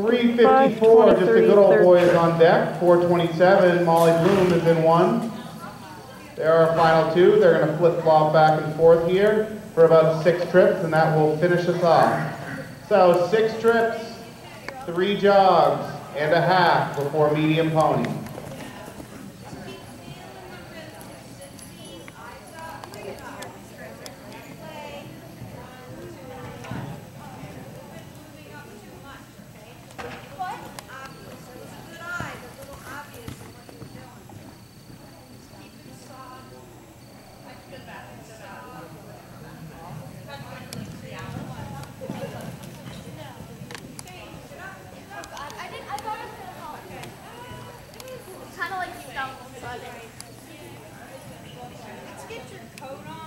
354, just a good old boy is on deck. 427, Molly Bloom is in one. There are our final two. They're going to flip flop back and forth here for about six trips, and that will finish us off. So six trips, three jogs, and a half before medium pony. Let's get your coat on.